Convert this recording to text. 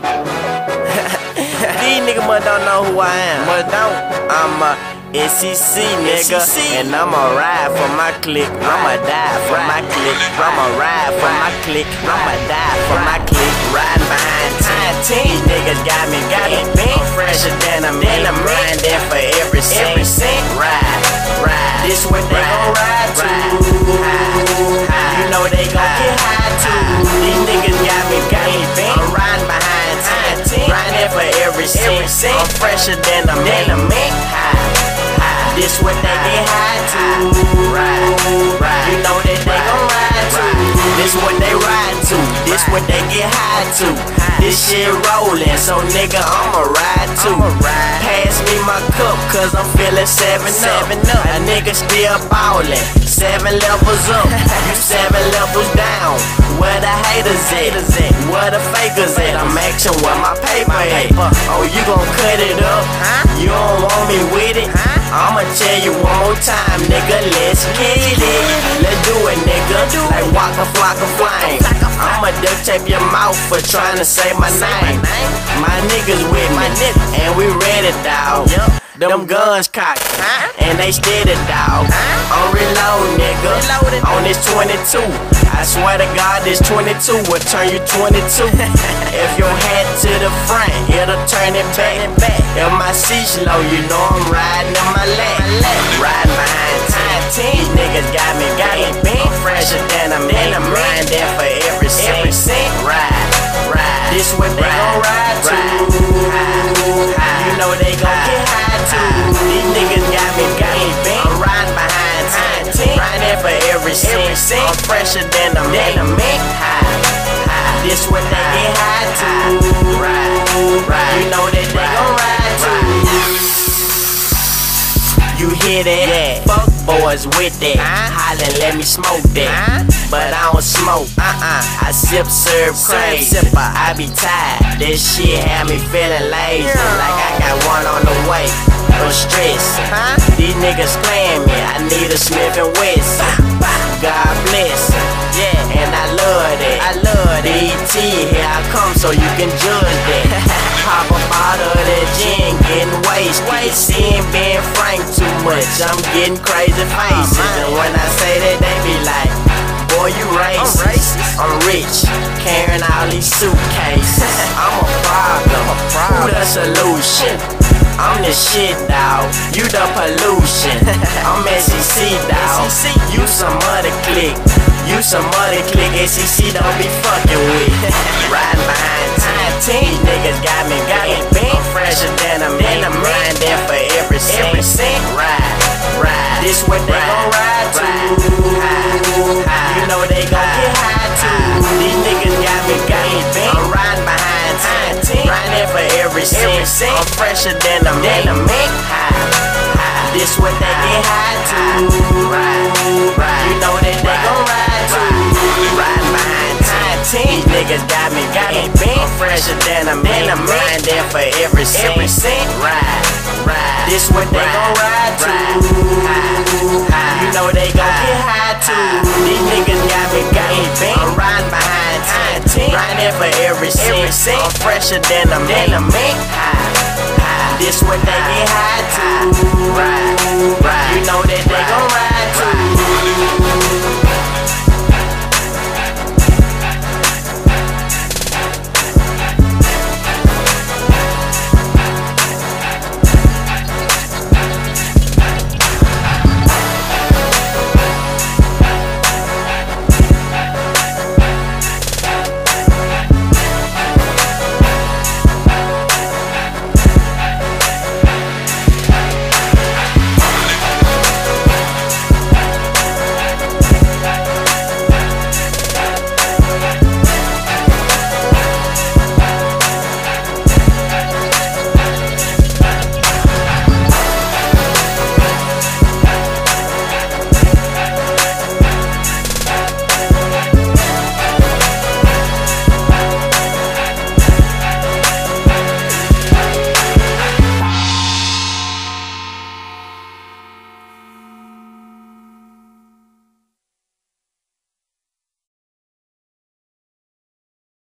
These niggas must don't know who I am. But don't. I'm a SEC nigga, and I'ma ride for my clique. I'ma die for my clique. I'ma ride for my clique. I'ma die for my clique. Riding behind 10. These niggas got me, got me. I'm fresher than a man. Every cent. I'm fresher than a man. This what they get high to. Ride, ride. You know that they gon' ride to. This what they ride to. This what they get high to. This shit rollin', so nigga I'ma ride to. Pass me my cup, cause I'm feeling seven up. A nigga still ballin'. Seven levels up, you seven levels down. Where the haters at? Where the fakers at? I'm action where my paper at. Oh, you gon' cut it up? You don't want me with it? I'ma tell you one more time, nigga, let's get it. Let's do it, nigga. Like Waka Flocka Flame. I'ma duct tape your mouth for trying to say my name. My niggas with me, and we ready, dawg. Them guns cocked, and they steady, dawg. On reload, nigga. On this 22. I swear to God, this 22 will turn you 22. if your head to the front, it'll turn it back. If my seat's low, you know I'm riding in my lap. Riding behind 10. These niggas got me, got me big. Fresher than a man. I'm riding for every cent. Ride, ride. This what they gon' ride cent. I'm fresher than a man. This what they get high to. Ride, ride. You know that they gon' ride. You hear that? Yeah. Fuck boys with that. Uh, Hollin', let me smoke that. Uh, but I don't smoke. Uh-uh. I sip, serve, crazy. Sip, I be tired. This shit have me feeling lazy. Yeah. Like I got one on the way. No stress. Huh? These niggas playing me. I need a Smith and Wesson. God bless. Yeah. And I love that. I love that. DT, here I come so you can judge that. Pop a bottle of that gin, getting wasted. Seeing Ben Frank too much, I'm getting crazy oh, faces. And when I say that, they be like, boy, you racist. I'm rich, carrying all these suitcases. I'm a problem, who the solution? I'm the shit, dawg. You the pollution. I'm SEC, dawg. You some other clique. You some other clique. SEC don't be fucking with. Riding behind 10. These niggas got me, got me big. I'm fresher than a man. I'm riding for every cent. Every cent. Ride, ride. This what they gon' ride to. Every cent. I'm fresher than a man. This what they get high to. Ride, ride. You know that they gon' ride to. Behind 10. These niggas got me, got me big. Fresher than a man. I'm riding for every cent. Every cent. Ride, ride. This what they gon' ride to. You know they gon' too. These niggas got me, got me big. I'm riding behind 10. Riding for every cent. I'm fresher than a man. This what they get high to. Ride, ride. You know that they gon' ride too.